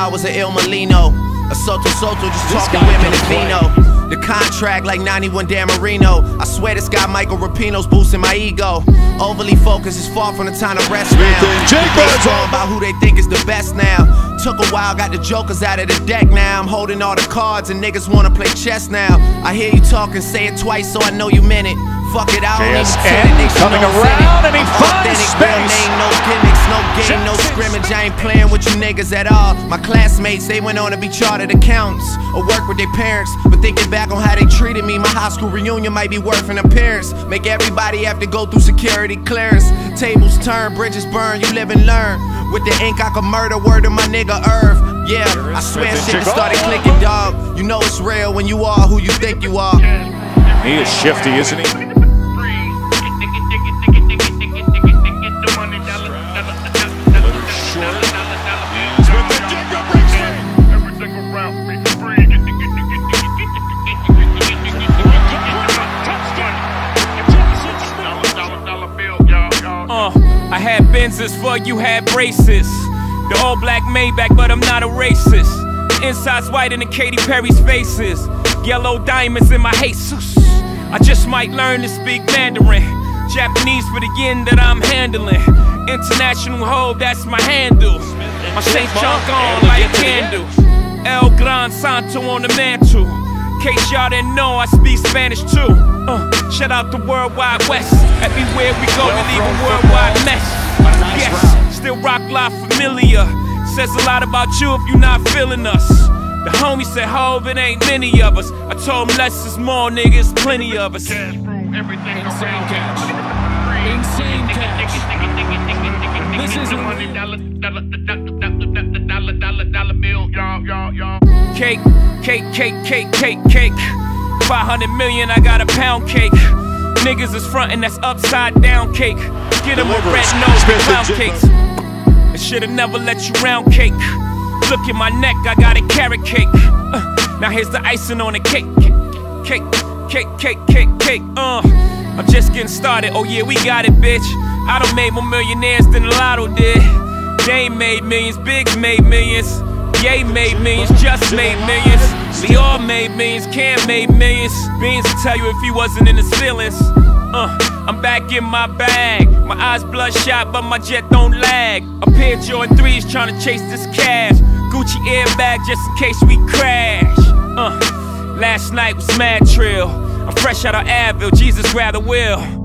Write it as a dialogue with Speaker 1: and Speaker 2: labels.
Speaker 1: after hours of Il Mulino. A Sotto Sotto just
Speaker 2: This
Speaker 1: talking women
Speaker 2: can
Speaker 1: and
Speaker 2: play.
Speaker 1: Vino. The contract like 91 Dan Marino. I swear this guy Michael Rapino's boosting my ego. Overly focused is far from the time to rest now.
Speaker 2: Ethan Jacobs.
Speaker 1: Talking about who they think is the best now. Took a while, got the jokers out of the deck now. I'm holding all the cards and niggas wanna play chess now. I hear you talking, say it twice so I know you meant it. Fuck it, I don't
Speaker 2: JSN
Speaker 1: tell it, they should
Speaker 2: coming around and he finds space.
Speaker 1: name, no gimmicks, no game, no scrimmage. I ain't playing with you niggas at all. My classmates, they went on to be chartered accountants or work with their parents. But thinking back on how they treated me, my high school reunion might be worth an appearance. Make everybody have to go through security clearance. Tables turn, bridges burn, you live and learn. With the ink, I could murder word of my nigga Irv. Yeah, I swear shit just started
Speaker 2: Jabbar.
Speaker 1: clicking, dog. You know it's real when you are who you think you are.
Speaker 2: He is shifty, isn't he?
Speaker 3: Had Benzes for you had braces. The all black Maybach, but I'm not a racist. The inside's white in the Katy Perry's faces. Yellow diamonds in my Jesus. I just might learn to speak Mandarin. Japanese for the yen that I'm handling. International Hov, that's my handle. My St. Chunk on like a candle. El Gran Santo on the mantle. Case y'all didn't know, I speak Spanish too. Uh, shout out the Worldwide Wes. Everywhere we go, we leave a worldwide mess. Yes, still rock live familiar. Says a lot about you if you're not feeling us. The homie said, Hov, it ain't many of us. I told him less is more, niggas, plenty of us.
Speaker 4: Insane cash. Insane cash. This isn't
Speaker 3: Cake, cake, cake, cake, cake, cake. 500 million, I got a pound cake. Niggas is frontin', that's upside down cake. Get 'em with red nose and clown cakes. I should've never let you round cake. Look at my neck, I got a carrot cake. Uh, now here's the icing on the cake. Cake, cake, cake, cake, cake. Uh, I'm just getting started. Oh yeah, we got it, bitch. I done made more millionaires than the lotto did. They made millions, Biggs made millions. Ye made millions, just made millions. We all made millions, Cam made millions. Beans will tell you if he wasn't in his feelings. Uh, I'm back in my bag. My eyes bloodshot, but my jet don't lag. A pair of Jordan 3s trying to chase this cash. Gucci airbag just in case we crash. Uh, last night was mad trill. I'm fresh out of Advil, Jesus rather will.